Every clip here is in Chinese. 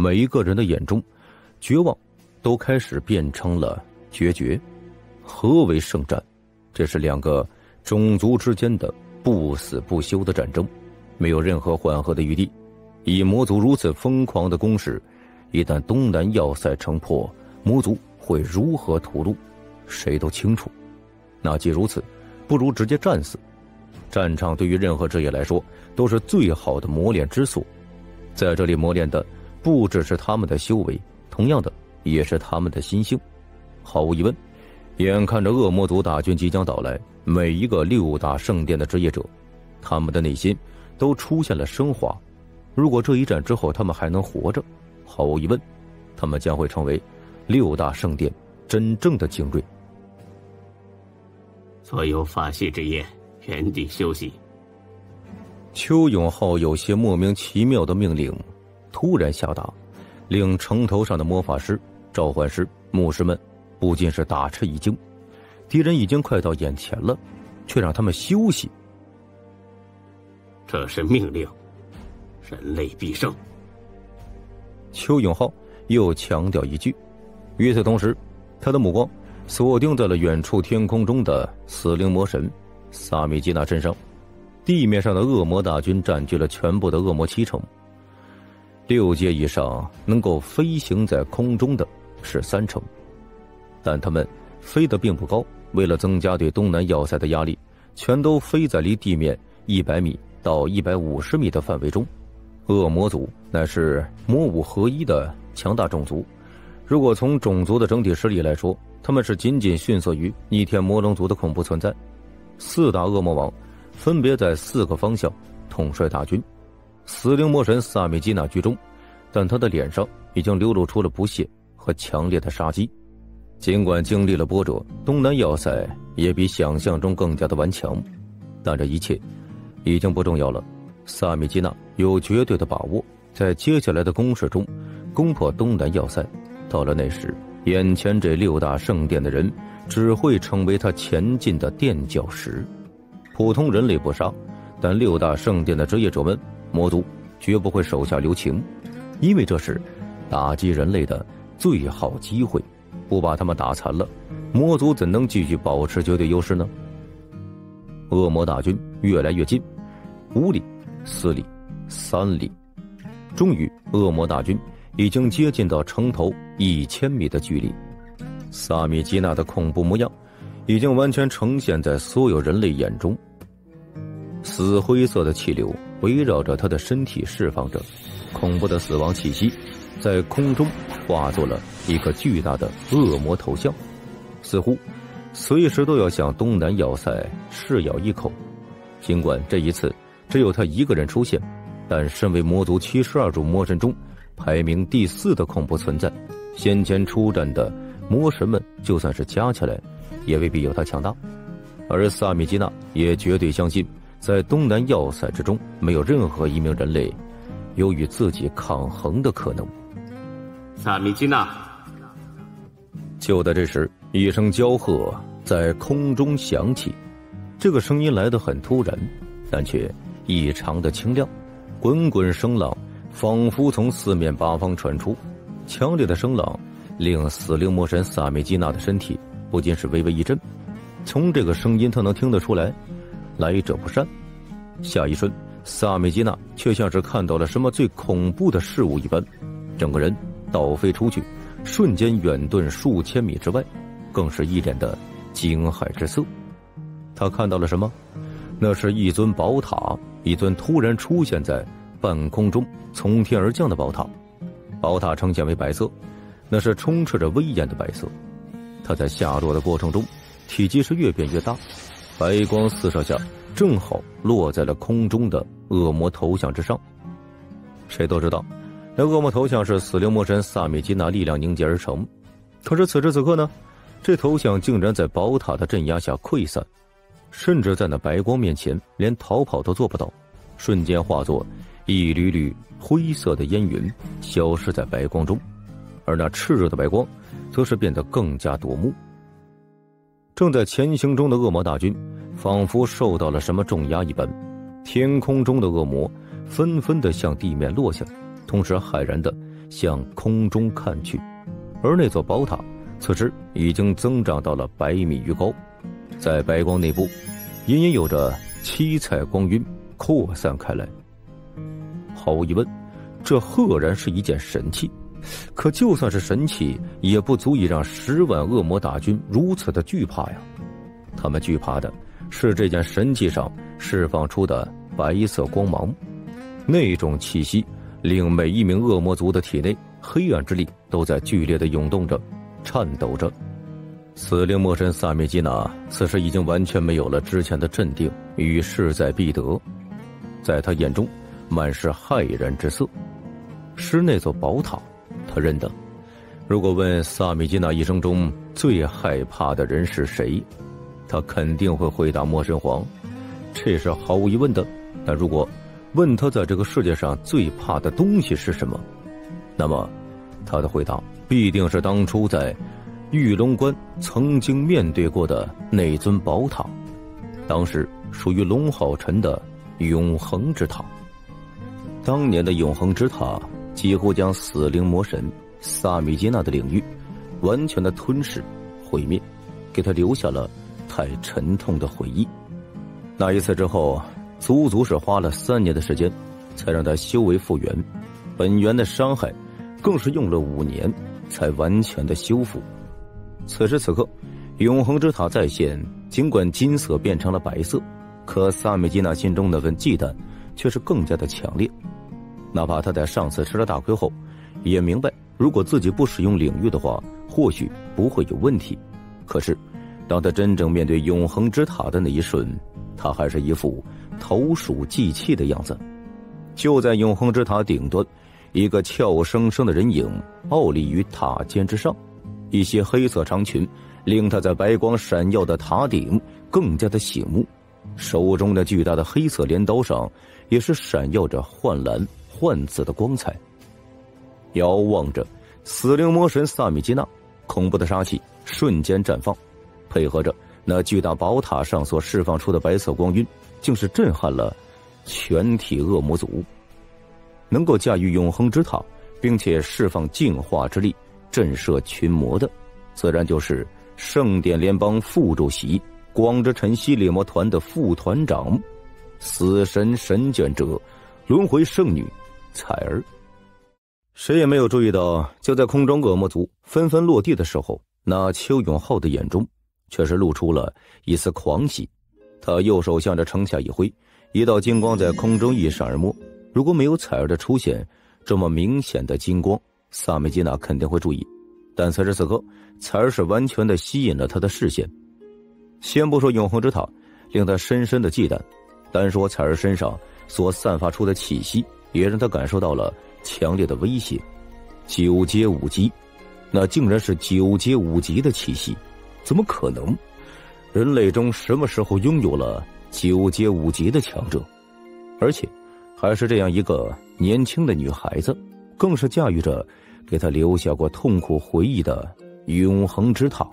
每一个人的眼中，绝望都开始变成了决绝。何为圣战？这是两个种族之间的不死不休的战争，没有任何缓和的余地。以魔族如此疯狂的攻势，一旦东南要塞城破，魔族会如何屠戮？谁都清楚。那既如此，不如直接战死。战场对于任何职业来说都是最好的磨练之所，在这里磨练的不只是他们的修为，同样的也是他们的心性。毫无疑问，眼看着恶魔族大军即将到来，每一个六大圣殿的职业者，他们的内心都出现了升华。如果这一战之后他们还能活着，毫无疑问，他们将会成为六大圣殿真正的精锐。所有法系之夜。原地休息。邱永浩有些莫名其妙的命令突然下达，令城头上的魔法师、召唤师、牧师们不禁是大吃一惊。敌人已经快到眼前了，却让他们休息。这是命令，人类必胜。邱永浩又强调一句。与此同时，他的目光锁定在了远处天空中的死灵魔神。萨米基娜身上，地面上的恶魔大军占据了全部的恶魔七成。六阶以上能够飞行在空中的是三成，但他们飞得并不高。为了增加对东南要塞的压力，全都飞在离地面一百米到一百五十米的范围中。恶魔族乃是魔武合一的强大种族，如果从种族的整体实力来说，他们是仅仅逊色于逆天魔龙族的恐怖存在。四大恶魔王分别在四个方向统帅大军，死灵魔神萨米基纳居中，但他的脸上已经流露出了不屑和强烈的杀机。尽管经历了波折，东南要塞也比想象中更加的顽强，但这一切已经不重要了。萨米基纳有绝对的把握，在接下来的攻势中攻破东南要塞。到了那时，眼前这六大圣殿的人。只会成为他前进的垫脚石。普通人类不杀，但六大圣殿的职业者们，魔族绝不会手下留情，因为这是打击人类的最好机会。不把他们打残了，魔族怎能继续保持绝对优势呢？恶魔大军越来越近，五里、四里、三里，终于，恶魔大军已经接近到城头一千米的距离。萨米基娜的恐怖模样，已经完全呈现在所有人类眼中。死灰色的气流围绕着他的身体释放着，恐怖的死亡气息，在空中化作了一个巨大的恶魔头像，似乎随时都要向东南要塞噬咬一口。尽管这一次只有他一个人出现，但身为魔族七十二主魔神中排名第四的恐怖存在，先前出战的。魔神们就算是加起来，也未必有他强大。而萨米基娜也绝对相信，在东南要塞之中，没有任何一名人类有与自己抗衡的可能。萨米基娜。就在这时，一声娇喝在空中响起，这个声音来得很突然，但却异常的清亮。滚滚声浪仿佛从四面八方传出，强烈的声浪。令死灵魔神萨米基娜的身体不禁是微微一震，从这个声音，他能听得出来，来者不善。下一瞬，萨米基娜却像是看到了什么最恐怖的事物一般，整个人倒飞出去，瞬间远遁数千米之外，更是一脸的惊骇之色。他看到了什么？那是一尊宝塔，一尊突然出现在半空中、从天而降的宝塔。宝塔呈现为白色。那是充斥着威严的白色，它在下落的过程中，体积是越变越大，白光四射下，正好落在了空中的恶魔头像之上。谁都知道，那恶魔头像是死灵魔神萨米基娜力量凝结而成，可是此时此刻呢，这头像竟然在宝塔的镇压下溃散，甚至在那白光面前连逃跑都做不到，瞬间化作一缕缕灰色的烟云，消失在白光中。而那炽热的白光，则是变得更加夺目。正在前行中的恶魔大军，仿佛受到了什么重压一般，天空中的恶魔纷纷的向地面落下，同时骇然的向空中看去，而那座宝塔此时已经增长到了百米余高，在白光内部，隐隐有着七彩光晕扩散开来。毫无疑问，这赫然是一件神器。可就算是神器，也不足以让十万恶魔大军如此的惧怕呀。他们惧怕的是这件神器上释放出的白色光芒，那种气息令每一名恶魔族的体内黑暗之力都在剧烈的涌动着、颤抖着。死灵魔神萨米基娜此时已经完全没有了之前的镇定与势在必得，在他眼中满是骇然之色，是那座宝塔。他认得，如果问萨米基娜一生中最害怕的人是谁，他肯定会回答魔神皇，这是毫无疑问的。但如果问他在这个世界上最怕的东西是什么，那么他的回答必定是当初在玉龙关曾经面对过的那尊宝塔，当时属于龙浩辰的永恒之塔。当年的永恒之塔。几乎将死灵魔神萨米吉娜的领域完全的吞噬、毁灭，给他留下了太沉痛的回忆。那一次之后，足足是花了三年的时间，才让他修为复原。本源的伤害，更是用了五年才完全的修复。此时此刻，永恒之塔再现，尽管金色变成了白色，可萨米吉娜心中那份忌惮却是更加的强烈。哪怕他在上次吃了大亏后，也明白如果自己不使用领域的话，或许不会有问题。可是，当他真正面对永恒之塔的那一瞬，他还是一副投鼠忌器的样子。就在永恒之塔顶端，一个俏生生的人影傲立于塔尖之上，一些黑色长裙令他在白光闪耀的塔顶更加的醒目。手中的巨大的黑色镰刀上，也是闪耀着幻蓝。幻紫的光彩，遥望着死灵魔神萨米基纳，恐怖的杀气瞬间绽放，配合着那巨大宝塔上所释放出的白色光晕，竟是震撼了全体恶魔族。能够驾驭永恒之塔，并且释放净化之力，震慑群魔的，自然就是圣殿联邦副主席光之晨曦猎魔团的副团长，死神神眷者，轮回圣女。彩儿，谁也没有注意到，就在空中恶魔族纷纷落地的时候，那邱永浩的眼中却是露出了一丝狂喜。他右手向着城下一挥，一道金光在空中一闪而没。如果没有彩儿的出现，这么明显的金光，萨美吉娜肯定会注意。但此时此刻，彩儿是完全的吸引了他的视线。先不说永恒之塔令他深深的忌惮，单说彩儿身上所散发出的气息。也让他感受到了强烈的威胁，九阶五级，那竟然是九阶五级的气息，怎么可能？人类中什么时候拥有了九阶五级的强者？而且，还是这样一个年轻的女孩子，更是驾驭着给他留下过痛苦回忆的永恒之塔。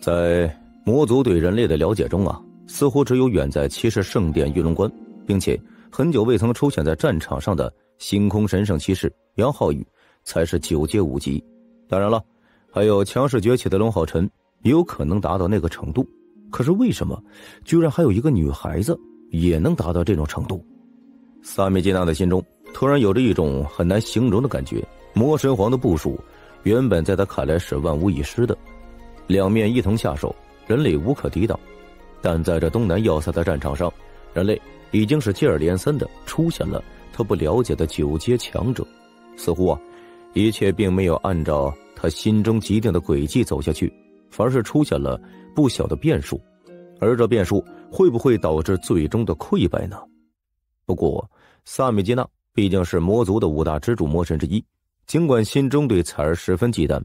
在魔族对人类的了解中啊，似乎只有远在骑士圣殿玉龙关，并且。很久未曾出现在战场上的星空神圣骑士杨浩宇，才是九阶五级。当然了，还有强势崛起的龙浩辰，也有可能达到那个程度。可是为什么，居然还有一个女孩子也能达到这种程度？萨米吉娜的心中突然有着一种很难形容的感觉。魔神皇的部署，原本在他看来是万无一失的，两面一同下手，人类无可抵挡。但在这东南要塞的战场上，人类。已经是接二连三的出现了他不了解的九阶强者，似乎啊，一切并没有按照他心中既定的轨迹走下去，反而是出现了不小的变数，而这变数会不会导致最终的溃败呢？不过，萨米吉娜毕竟是魔族的五大支柱魔神之一，尽管心中对彩儿十分忌惮，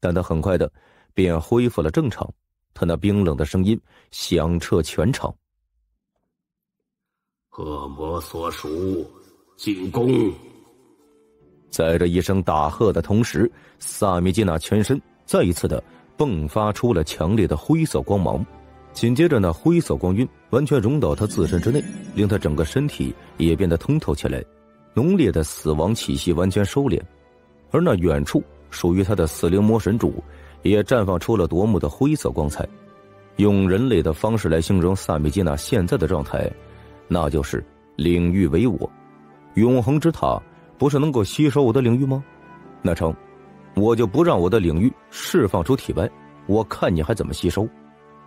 但他很快的便恢复了正常，他那冰冷的声音响彻全场。恶魔所属，进攻！在这一声大喝的同时，萨米基娜全身再一次的迸发出了强烈的灰色光芒，紧接着那灰色光晕完全融到他自身之内，令他整个身体也变得通透起来，浓烈的死亡气息完全收敛。而那远处属于他的死灵魔神主，也绽放出了夺目的灰色光彩。用人类的方式来形容萨米基娜现在的状态，那就是领域为我。永恒之塔不是能够吸收我的领域吗？那成，我就不让我的领域释放出体外，我看你还怎么吸收。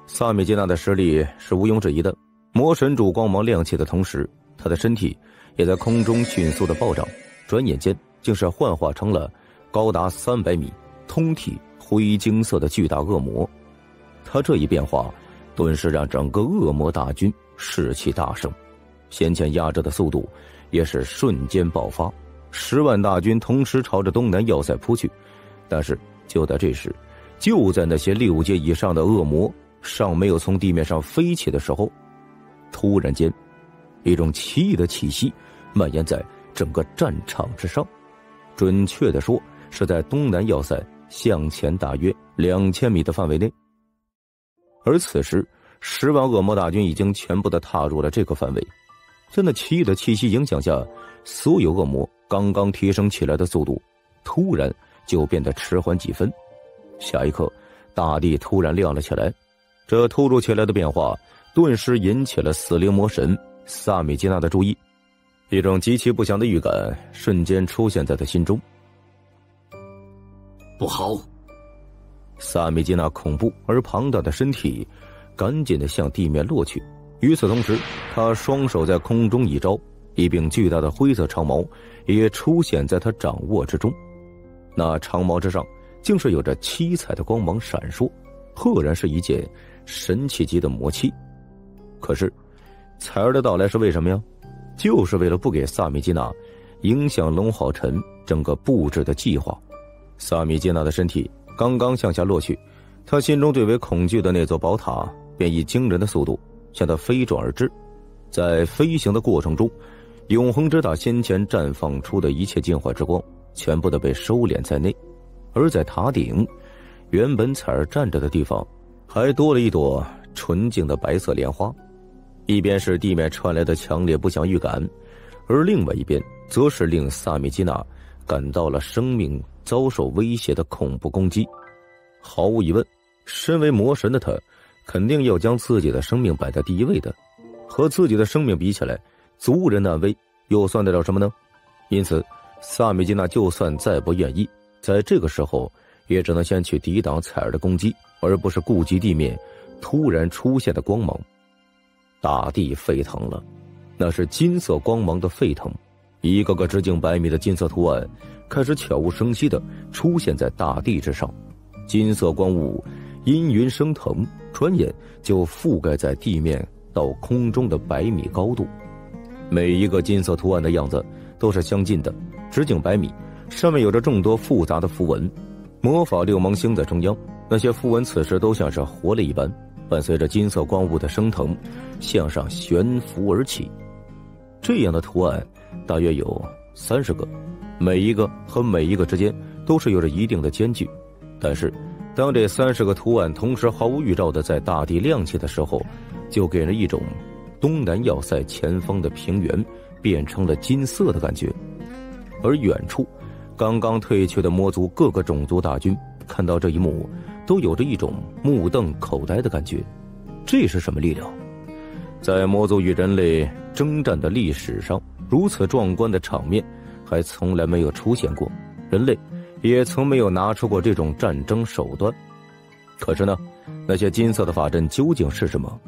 萨米基娜的实力是毋庸置疑的。魔神主光芒亮起的同时，他的身体也在空中迅速的暴涨，转眼间竟是幻化成了高达三百米、通体灰金色的巨大恶魔。他这一变化，顿时让整个恶魔大军士气大盛，先前压制的速度也是瞬间爆发。十万大军同时朝着东南要塞扑去，但是就在这时，就在那些六阶以上的恶魔尚没有从地面上飞起的时候。突然间，一种奇异的气息蔓延在整个战场之上，准确的说，是在东南要塞向前大约两千米的范围内。而此时，十万恶魔大军已经全部的踏入了这个范围，在那奇异的气息影响下，所有恶魔刚刚提升起来的速度，突然就变得迟缓几分。下一刻，大地突然亮了起来，这突如其来的变化。顿时引起了死灵魔神萨米基娜的注意，一种极其不祥的预感瞬间出现在他心中。不好！萨米基娜恐怖而庞大的身体赶紧的向地面落去，与此同时，他双手在空中一招，一柄巨大的灰色长矛也出现在他掌握之中。那长矛之上竟是有着七彩的光芒闪烁，赫然是一件神器级的魔器。可是，彩儿的到来是为什么呀？就是为了不给萨米基娜影响龙浩辰整个布置的计划。萨米基娜的身体刚刚向下落去，他心中最为恐惧的那座宝塔便以惊人的速度向他飞转而至。在飞行的过程中，永恒之塔先前绽放出的一切净化之光全部都被收敛在内，而在塔顶，原本彩儿站着的地方，还多了一朵纯净的白色莲花。一边是地面传来的强烈不祥预感，而另外一边则是令萨米基娜感到了生命遭受威胁的恐怖攻击。毫无疑问，身为魔神的他，肯定要将自己的生命摆在第一位的。和自己的生命比起来，族人的安危又算得了什么呢？因此，萨米基娜就算再不愿意，在这个时候，也只能先去抵挡采儿的攻击，而不是顾及地面突然出现的光芒。大地沸腾了，那是金色光芒的沸腾，一个个直径百米的金色图案开始悄无声息的出现在大地之上，金色光雾阴云升腾，转眼就覆盖在地面到空中的百米高度。每一个金色图案的样子都是相近的，直径百米，上面有着众多复杂的符文。魔法六芒星在中央，那些符文此时都像是活了一般。伴随着金色光雾的升腾，向上悬浮而起。这样的图案大约有三十个，每一个和每一个之间都是有着一定的间距。但是，当这三十个图案同时毫无预兆的在大地亮起的时候，就给人一种东南要塞前方的平原变成了金色的感觉。而远处，刚刚退去的魔族各个种族大军看到这一幕。都有着一种目瞪口呆的感觉，这是什么力量？在魔族与人类征战的历史上，如此壮观的场面还从来没有出现过，人类也从没有拿出过这种战争手段。可是呢，那些金色的法阵究竟是什么？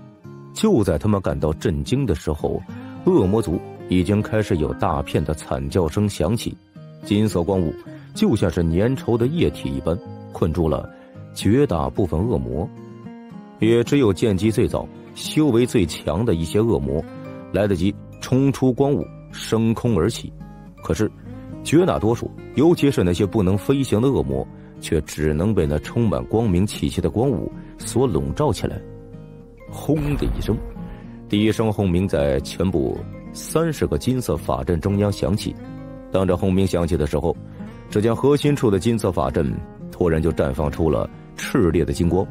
就在他们感到震惊的时候，恶魔族已经开始有大片的惨叫声响起，金色光雾就像是粘稠的液体一般，困住了。绝大部分恶魔，也只有剑姬最早、修为最强的一些恶魔，来得及冲出光雾，升空而起。可是，绝大多数，尤其是那些不能飞行的恶魔，却只能被那充满光明气息的光雾所笼罩起来。轰的一声，第一声轰鸣在全部三十个金色法阵中央响起。当这轰鸣响起的时候，只见核心处的金色法阵突然就绽放出了。炽烈的金光，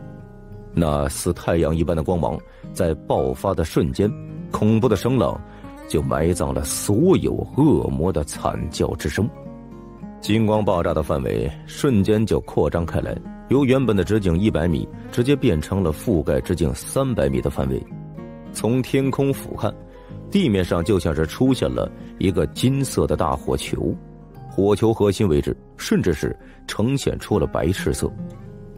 那似太阳一般的光芒，在爆发的瞬间，恐怖的声浪就埋葬了所有恶魔的惨叫之声。金光爆炸的范围瞬间就扩张开来，由原本的直径一百米，直接变成了覆盖直径三百米的范围。从天空俯瞰，地面上就像是出现了一个金色的大火球，火球核心位置甚至是呈现出了白赤色，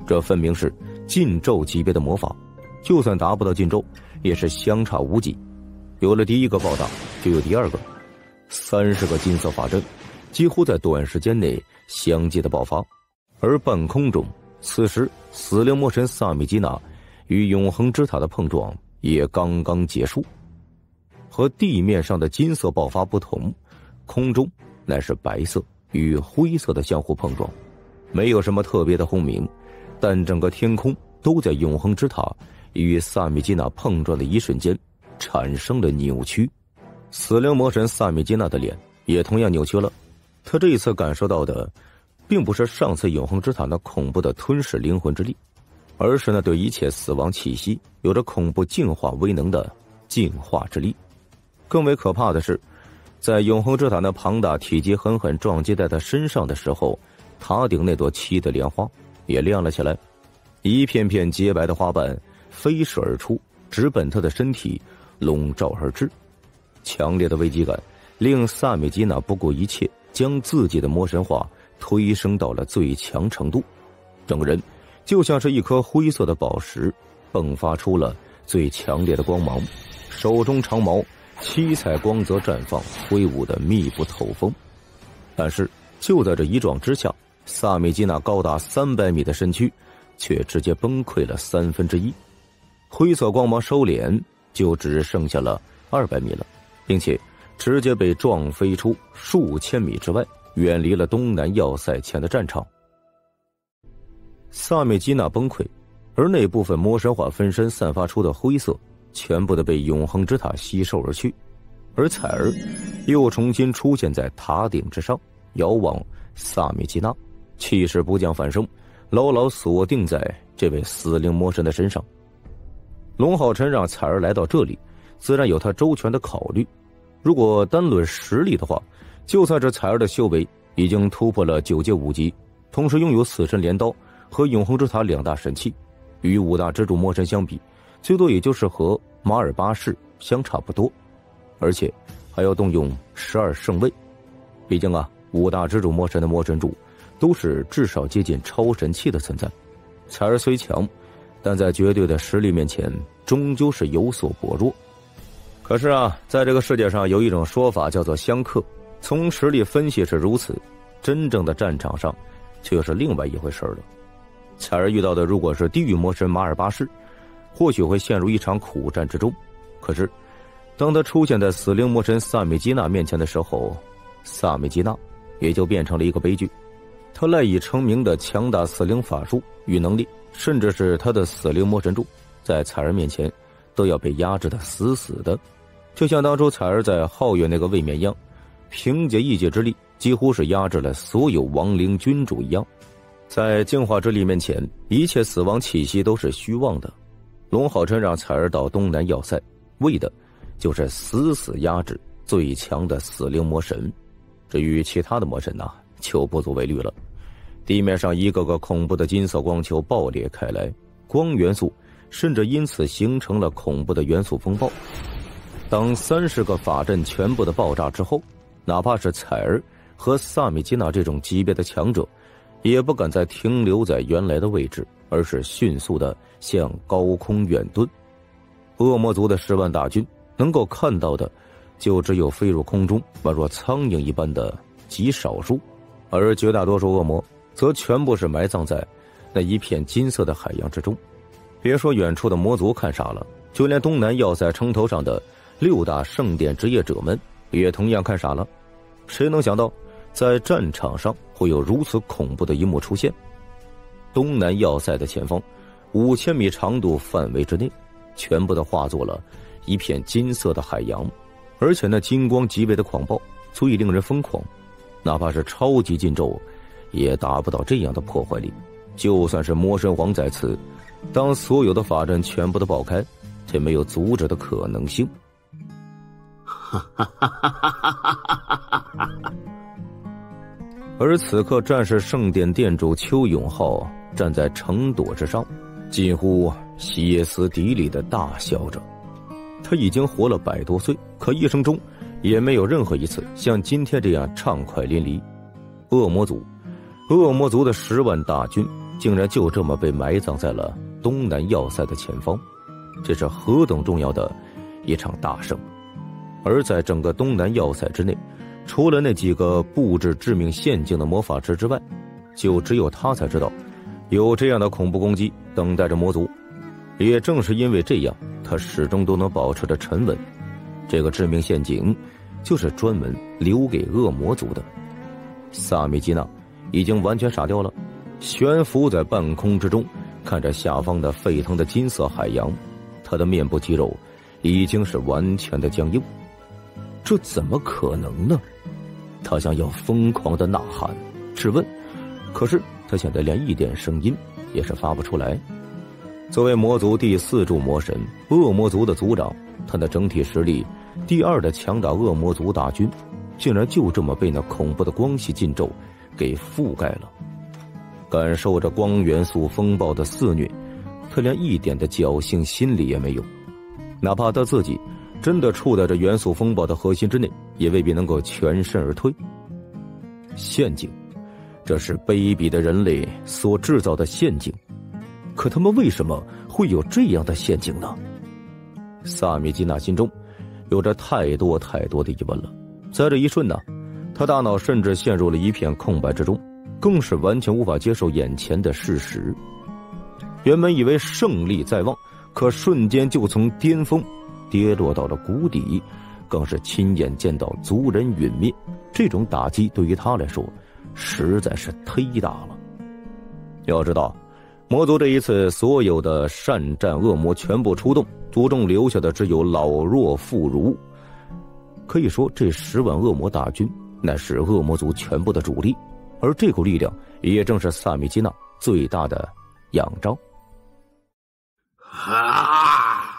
这分明是禁咒级别的魔法，就算达不到禁咒，也是相差无几。有了第一个爆炸，就有第二个，三十个金色法阵。几乎在短时间内相继的爆发，而半空中，此时死灵魔神萨米基纳与永恒之塔的碰撞也刚刚结束。和地面上的金色爆发不同，空中乃是白色与灰色的相互碰撞，没有什么特别的轰鸣，但整个天空都在永恒之塔与萨米基纳碰撞的一瞬间产生了扭曲。死灵魔神萨米基娜的脸也同样扭曲了。他这一次感受到的，并不是上次永恒之塔那恐怖的吞噬灵魂之力，而是那对一切死亡气息有着恐怖净化威能的净化之力。更为可怕的是，在永恒之塔那庞大体积狠狠撞击在他身上的时候，塔顶那朵七的莲花也亮了起来，一片片洁白的花瓣飞射而出，直奔他的身体笼罩而至。强烈的危机感令萨米吉娜不顾一切。将自己的魔神化推升到了最强程度，整个人就像是一颗灰色的宝石，迸发出了最强烈的光芒。手中长矛七彩光泽绽放，挥舞的密不透风。但是就在这一撞之下，萨米基娜高达三百米的身躯却直接崩溃了三分之一，灰色光芒收敛，就只剩下了二百米了，并且。直接被撞飞出数千米之外，远离了东南要塞前的战场。萨米基娜崩溃，而那部分魔神化分身散发出的灰色，全部都被永恒之塔吸收而去。而彩儿又重新出现在塔顶之上，遥望萨米基娜，气势不降反升，牢牢锁定在这位死灵魔神的身上。龙浩辰让彩儿来到这里，自然有他周全的考虑。如果单论实力的话，就算是彩儿的修为已经突破了九阶五级，同时拥有死神镰刀和永恒之塔两大神器，与五大支柱魔神相比，最多也就是和马尔巴士相差不多，而且还要动用十二圣位。毕竟啊，五大支柱魔神的魔神柱都是至少接近超神器的存在。彩儿虽强，但在绝对的实力面前，终究是有所薄弱。可是啊，在这个世界上有一种说法叫做相克，从实力分析是如此，真正的战场上，却又是另外一回事了。彩儿遇到的如果是地狱魔神马尔巴士，或许会陷入一场苦战之中。可是，当他出现在死灵魔神萨米基娜面前的时候，萨米基娜也就变成了一个悲剧。他赖以成名的强大死灵法术与能力，甚至是他的死灵魔神柱，在彩儿面前，都要被压制的死死的。就像当初彩儿在皓月那个位面一样，凭借一己之力，几乎是压制了所有亡灵君主一样。在净化之力面前，一切死亡气息都是虚妄的。龙浩辰让彩儿到东南要塞，为的，就是死死压制最强的死灵魔神。至于其他的魔神呐，就不足为虑了。地面上一个个恐怖的金色光球爆裂开来，光元素甚至因此形成了恐怖的元素风暴。当三十个法阵全部的爆炸之后，哪怕是彩儿和萨米基娜这种级别的强者，也不敢再停留在原来的位置，而是迅速的向高空远遁。恶魔族的十万大军能够看到的，就只有飞入空中宛若苍蝇一般的极少数，而绝大多数恶魔则全部是埋葬在那一片金色的海洋之中。别说远处的魔族看傻了，就连东南要塞城头上的。六大圣殿职业者们也同样看傻了，谁能想到，在战场上会有如此恐怖的一幕出现？东南要塞的前方，五千米长度范围之内，全部都化作了一片金色的海洋，而且那金光级别的狂暴，足以令人疯狂，哪怕是超级禁咒，也达不到这样的破坏力。就算是魔神皇在此，当所有的法阵全部都爆开，也没有阻止的可能性。而此刻，战士圣殿殿主邱永浩站在城垛之上，近乎歇斯底里的大笑着。他已经活了百多岁，可一生中也没有任何一次像今天这样畅快淋漓。恶魔族，恶魔族的十万大军竟然就这么被埋葬在了东南要塞的前方，这是何等重要的一场大胜！而在整个东南要塞之内，除了那几个布置致命陷阱的魔法师之外，就只有他才知道，有这样的恐怖攻击等待着魔族。也正是因为这样，他始终都能保持着沉稳。这个致命陷阱，就是专门留给恶魔族的。萨米吉娜已经完全傻掉了，悬浮在半空之中，看着下方的沸腾的金色海洋，他的面部肌肉已经是完全的僵硬。这怎么可能呢？他想要疯狂的呐喊、质问，可是他现在连一点声音也是发不出来。作为魔族第四柱魔神，恶魔族的族长，他的整体实力第二的强大恶魔族大军，竟然就这么被那恐怖的光系禁咒给覆盖了。感受着光元素风暴的肆虐，他连一点的侥幸心理也没有。哪怕他自己真的处在这元素风暴的核心之内，也未必能够全身而退。陷阱，这是卑鄙的人类所制造的陷阱。可他们为什么会有这样的陷阱呢？萨米吉娜心中有着太多太多的疑问了。在这一瞬呢，他大脑甚至陷入了一片空白之中，更是完全无法接受眼前的事实。原本以为胜利在望，可瞬间就从巅峰跌落到了谷底，更是亲眼见到族人陨灭，这种打击对于他来说实在是忒大了。要知道。魔族这一次所有的善战恶魔全部出动，族中留下的只有老弱妇孺。可以说，这十万恶魔大军乃是恶魔族全部的主力，而这股力量也正是萨米基纳最大的仰仗。啊！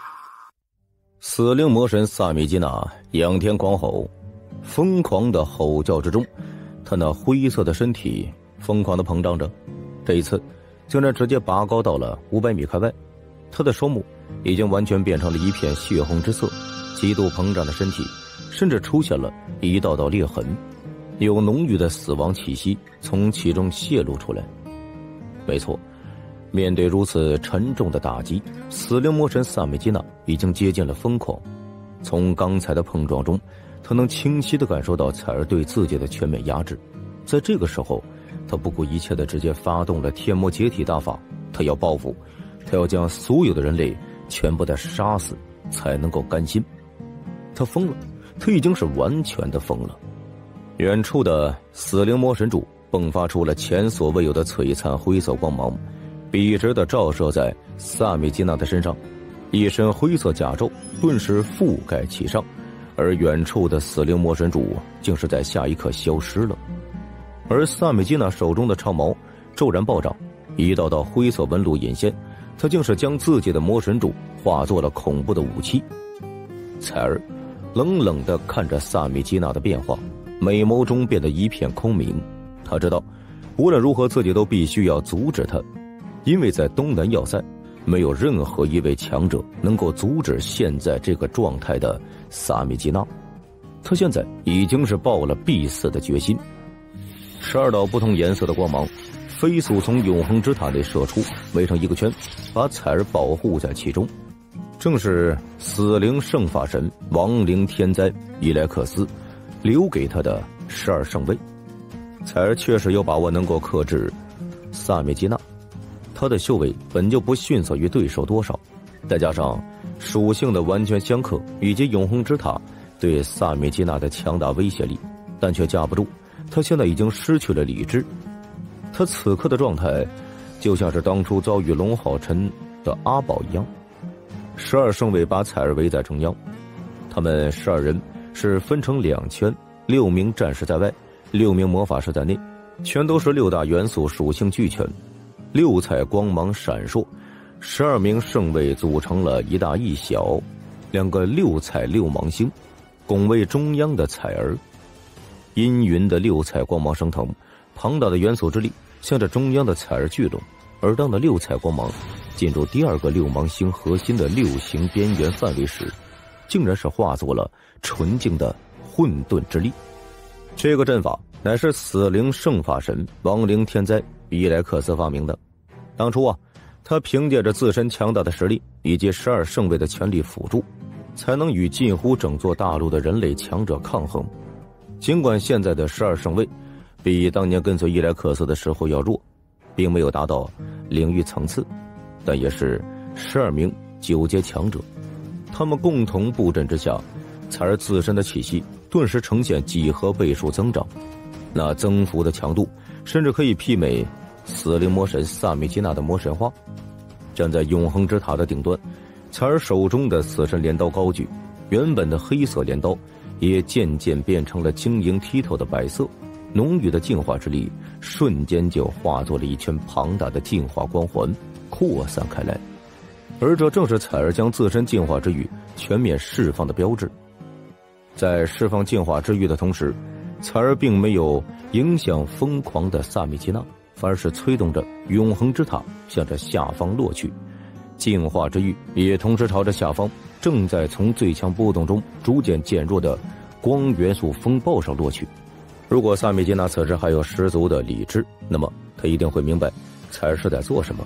死灵魔神萨米基纳仰天狂吼，疯狂的吼叫之中，他那灰色的身体疯狂的膨胀着。这一次。竟然直接拔高到了五百米开外，他的双目已经完全变成了一片血红之色，极度膨胀的身体甚至出现了一道道裂痕，有浓郁的死亡气息从其中泄露出来。没错，面对如此沉重的打击，死灵魔神萨美基娜已经接近了疯狂。从刚才的碰撞中，他能清晰的感受到采儿对自己的全面压制，在这个时候。他不顾一切的直接发动了天魔解体大法，他要报复，他要将所有的人类全部的杀死，才能够甘心。他疯了，他已经是完全的疯了。远处的死灵魔神柱迸发出了前所未有的璀璨灰色光芒，笔直的照射在萨米基娜的身上，一身灰色甲胄顿时覆盖其上，而远处的死灵魔神柱竟是在下一刻消失了。而萨米基娜手中的长矛骤然暴涨，一道道灰色纹路隐现，他竟是将自己的魔神柱化作了恐怖的武器。彩儿冷冷的看着萨米基娜的变化，美眸中变得一片空明。他知道，无论如何自己都必须要阻止他，因为在东南要塞，没有任何一位强者能够阻止现在这个状态的萨米吉娜。他现在已经是抱了必死的决心。十二道不同颜色的光芒飞速从永恒之塔内射出，围成一个圈，把彩儿保护在其中。正是死灵圣法神亡灵天灾伊莱克斯留给他的十二圣位。彩儿确实有把握能够克制萨米吉娜，他的修为本就不逊色于对手多少，再加上属性的完全相克，以及永恒之塔对萨米吉娜的强大威胁力，但却架不住。他现在已经失去了理智，他此刻的状态，就像是当初遭遇龙浩辰的阿宝一样。十二圣位把彩儿围在中央，他们十二人是分成两圈，六名战士在外，六名魔法师在内，全都是六大元素属性俱全，六彩光芒闪烁，十二名圣卫组成了一大一小，两个六彩六芒星，拱卫中央的彩儿。阴云的六彩光芒升腾，庞大的元素之力向着中央的采儿聚拢，而当那六彩光芒进入第二个六芒星核心的六行边缘范围时，竟然是化作了纯净的混沌之力。这个阵法乃是死灵圣法神亡灵天灾伊莱克斯发明的。当初啊，他凭借着自身强大的实力以及十二圣位的全力辅助，才能与近乎整座大陆的人类强者抗衡。尽管现在的十二圣位比当年跟随伊莱克斯的时候要弱，并没有达到领域层次，但也是十二名九阶强者。他们共同布阵之下，才儿自身的气息顿时呈现几何倍数增长，那增幅的强度甚至可以媲美。死灵魔神萨米基娜的魔神花，站在永恒之塔的顶端，采儿手中的死神镰刀高举，原本的黑色镰刀也渐渐变成了晶莹剔透的白色，浓郁的净化之力瞬间就化作了一圈庞大的净化光环，扩散开来。而这正是采儿将自身净化之欲全面释放的标志。在释放净化之欲的同时，采儿并没有影响疯狂的萨米基娜。反而是催动着永恒之塔向着下方落去，净化之欲也同时朝着下方正在从最强波动中逐渐减弱的光元素风暴上落去。如果萨米吉娜此时还有十足的理智，那么他一定会明白才是在做什么。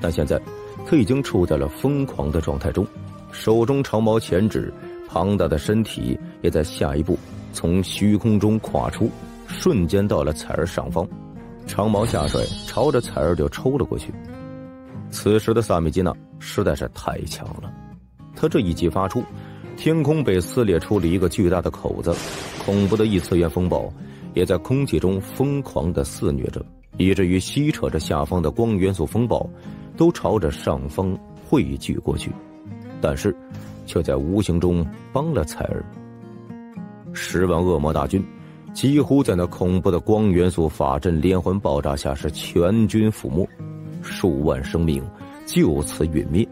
但现在他已经处在了疯狂的状态中，手中长矛前指，庞大的身体也在下一步从虚空中跨出，瞬间到了彩儿上方。长矛下甩，朝着彩儿就抽了过去。此时的萨米吉娜实在是太强了，他这一击发出，天空被撕裂出了一个巨大的口子，恐怖的异次元风暴也在空气中疯狂的肆虐着，以至于吸扯着下方的光元素风暴都朝着上方汇聚过去，但是却在无形中帮了彩儿。十万恶魔大军。几乎在那恐怖的光元素法阵连环爆炸下是全军覆没，数万生命就此陨灭。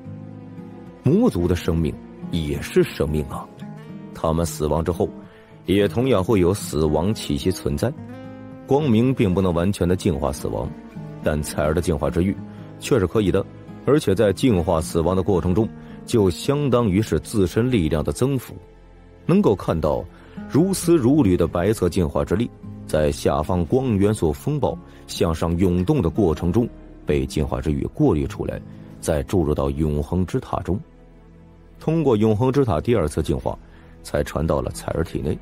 魔族的生命也是生命啊，他们死亡之后，也同样会有死亡气息存在。光明并不能完全的净化死亡，但采儿的净化之欲却是可以的，而且在净化死亡的过程中，就相当于是自身力量的增幅，能够看到。如丝如缕的白色净化之力，在下方光元素风暴向上涌动的过程中，被净化之雨过滤出来，再注入到永恒之塔中。通过永恒之塔第二次进化，才传到了彩儿体内。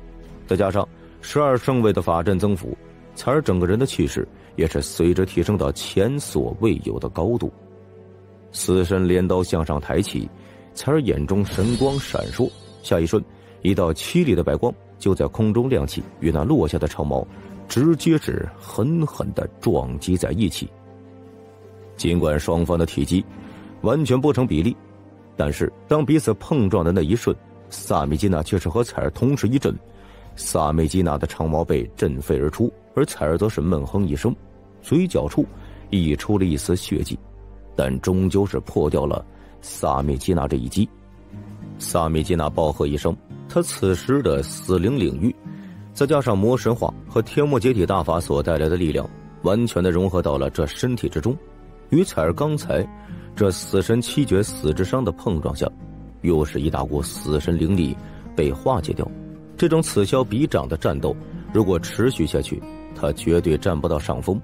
再加上十二圣位的法阵增幅，彩儿整个人的气势也是随之提升到前所未有的高度。死神镰刀向上抬起，彩儿眼中神光闪烁，下一瞬。一道凄厉的白光就在空中亮起，与那落下的长矛直接是狠狠的撞击在一起。尽管双方的体积完全不成比例，但是当彼此碰撞的那一瞬，萨米基娜却是和彩儿同时一震，萨米基娜的长矛被震飞而出，而彩儿则是闷哼一声，嘴角处溢出了一丝血迹，但终究是破掉了萨米基娜这一击。萨米基娜暴喝一声。他此时的死灵领域，再加上魔神化和天魔解体大法所带来的力量，完全的融合到了这身体之中，与彩儿刚才这死神七绝死之伤的碰撞下，又是一大股死神灵力被化解掉。这种此消彼长的战斗，如果持续下去，他绝对占不到上风。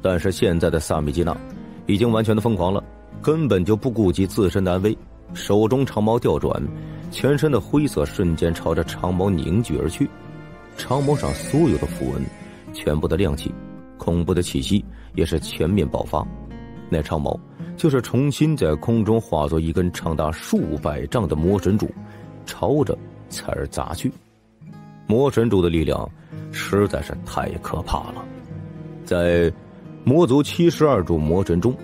但是现在的萨米基娜已经完全的疯狂了，根本就不顾及自身的安危，手中长矛调转。全身的灰色瞬间朝着长矛凝聚而去，长矛上所有的符文全部的亮起，恐怖的气息也是全面爆发。那长矛就是重新在空中化作一根长达数百丈的魔神柱，朝着彩儿砸去。魔神柱的力量实在是太可怕了，在魔族七十二柱魔神中，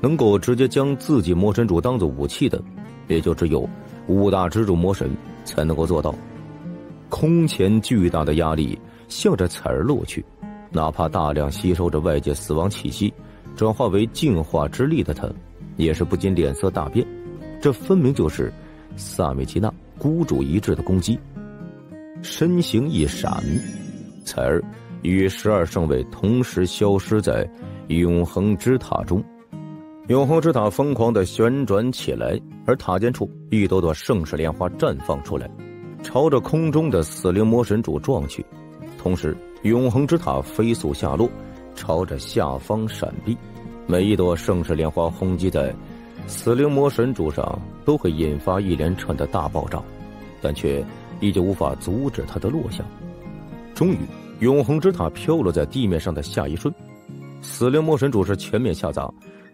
能够直接将自己魔神柱当做武器的，也就只有。五大支柱魔神才能够做到，空前巨大的压力向着彩儿落去，哪怕大量吸收着外界死亡气息，转化为净化之力的他，也是不禁脸色大变。这分明就是萨米奇娜孤注一掷的攻击。身形一闪，彩儿与十二圣位同时消失在永恒之塔中。永恒之塔疯狂的旋转起来，而塔尖处一朵朵盛世莲花绽放出来，朝着空中的死灵魔神主撞去。同时，永恒之塔飞速下落，朝着下方闪避。每一朵盛世莲花轰击在死灵魔神主上，都会引发一连串的大爆炸，但却依旧无法阻止它的落下。终于，永恒之塔飘落在地面上的下一瞬，死灵魔神主是全面下砸。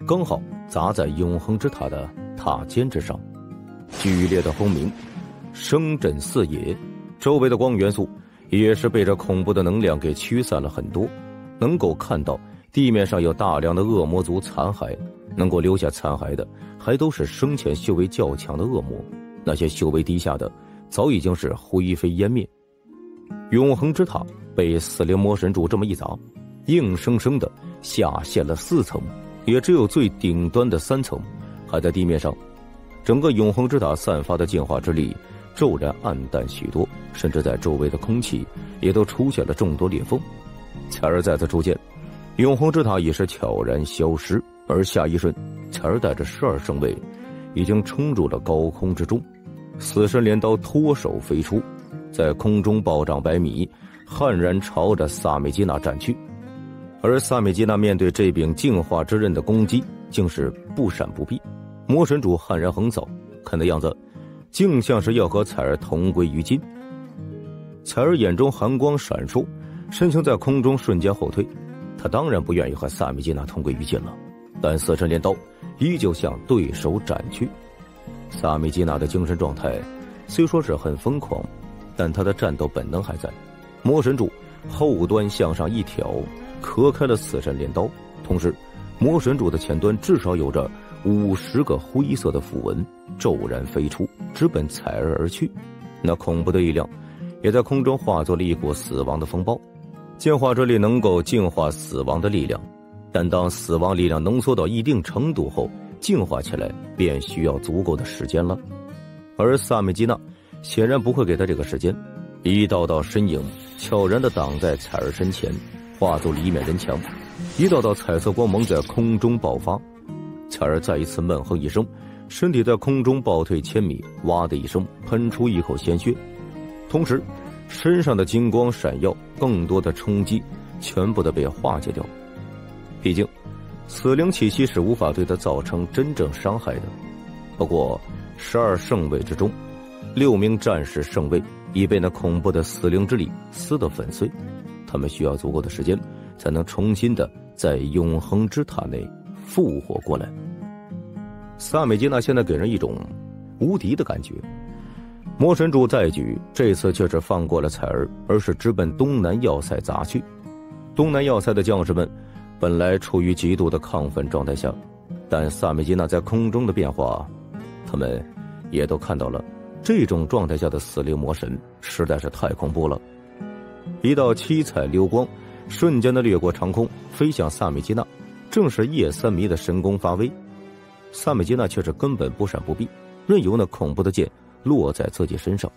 刚好砸在永恒之塔的塔尖之上，剧烈的轰鸣声震四野，周围的光元素也是被这恐怖的能量给驱散了很多。能够看到地面上有大量的恶魔族残骸，能够留下残骸的还都是生前修为较强的恶魔，那些修为低下的早已经是灰飞烟灭。永恒之塔被死灵魔神主这么一砸，硬生生的下陷了四层。也只有最顶端的三层还在地面上，整个永恒之塔散发的净化之力骤然暗淡许多，甚至在周围的空气也都出现了众多裂缝。彩儿再次出现，永恒之塔也是悄然消失，而下一瞬，彩儿带着十二圣位已经冲入了高空之中，死神镰刀脱手飞出，在空中暴涨百米，悍然朝着萨美吉娜斩去。而萨米基娜面对这柄净化之刃的攻击，竟是不闪不避。魔神主悍然横扫，看那样子，竟像是要和彩儿同归于尽。彩儿眼中寒光闪烁，身形在空中瞬间后退。他当然不愿意和萨米基娜同归于尽了，但死神镰刀依旧向对手斩去。萨米基娜的精神状态虽说是很疯狂，但他的战斗本能还在。魔神主后端向上一挑。磕开了死神镰刀，同时，魔神主的前端至少有着五十个灰色的符文骤然飞出，直奔彩儿而去。那恐怖的力量，也在空中化作了一股死亡的风暴。进化之力能够净化死亡的力量，但当死亡力量浓缩到一定程度后，净化起来便需要足够的时间了。而萨米基娜显然不会给他这个时间，一道道身影悄然的挡在彩儿身前。化作了一面人墙，一道道彩色光芒在空中爆发。彩儿再一次闷哼一声，身体在空中暴退千米，哇的一声喷出一口鲜血，同时身上的金光闪耀，更多的冲击全部的被化解掉。毕竟，死灵气息是无法对他造成真正伤害的。不过，十二圣位之中，六名战士圣位已被那恐怖的死灵之力撕得粉碎。他们需要足够的时间，才能重新的在永恒之塔内复活过来。萨美吉娜现在给人一种无敌的感觉。魔神柱再举，这次却是放过了彩儿，而是直奔东南要塞砸去。东南要塞的将士们本来处于极度的亢奋状态下，但萨美吉娜在空中的变化，他们也都看到了。这种状态下的死灵魔神实在是太恐怖了。一道七彩流光，瞬间的掠过长空，飞向萨米基娜。正是叶三迷的神功发威，萨米基娜却是根本不闪不避，任由那恐怖的剑落在自己身上，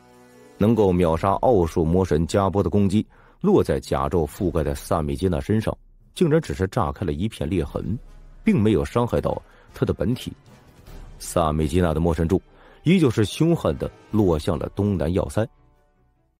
能够秒杀奥数魔神加波的攻击，落在甲胄覆盖在萨米基娜身上，竟然只是炸开了一片裂痕，并没有伤害到他的本体。萨米基娜的魔神柱依旧是凶悍的落向了东南要塞。